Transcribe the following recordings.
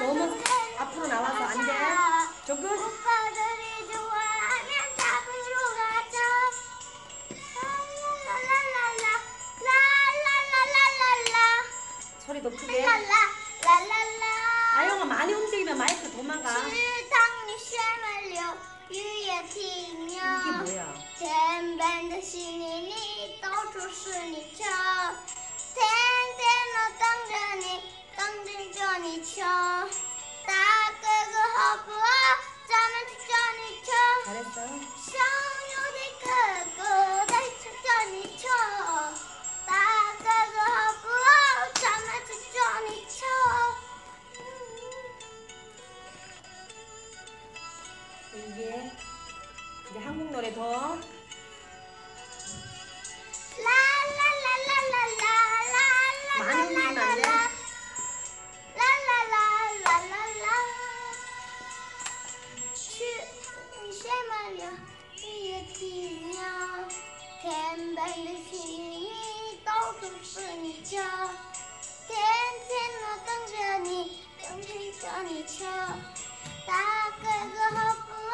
너무 앞으로 나와서 안 돼. 조금. 오빠들이 좋아하면 잡으러 가자. 랄랄랄라 랄랄랄랄라 소리 더 크게. 랄랄랄라. 아영아 많이 움직이면 마이크 도망가. 실탕이 쉐말려 위에 튀며 이게 뭐야? 젠밴드 신인이 到处是你瞧。 땅전전이 쳐 따끄그 허브와 짜면 전이 쳐 잘했어. 쌍욕이 크고 달쳐전이 쳐 따끄그 허브와 짜면 전이 쳐 이게 이제 한국 노래 더. 말려 캔벨리 힘이 떠도뿐이죠. 텐텐 어떤 전이 영생전이죠. 따끄그 허브와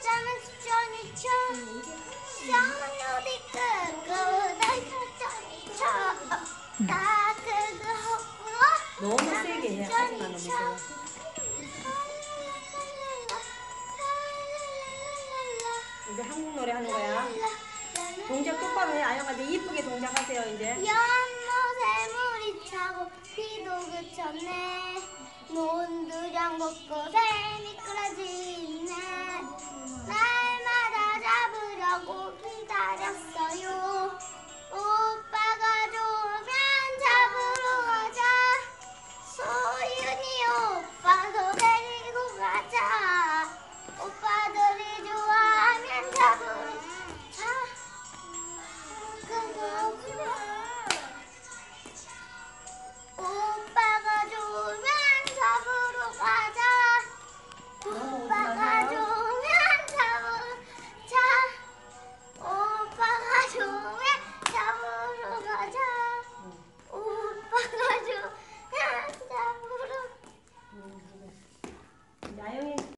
짜면 전이죠. 쌍욕이 끄고 날 전이죠. 따끄그 허브와 너무 세게 해. 하지 마 너무 세게. 이제 한국 노래 하는 거야. 동작 똑바로 해. 아영아 이제 이쁘게 동작하세요 이제. 연못에 물이 차고 비도 그쳤네 논두량 곳곳에 미끄러지네 날마다 잡으려고 기다렸어요 我在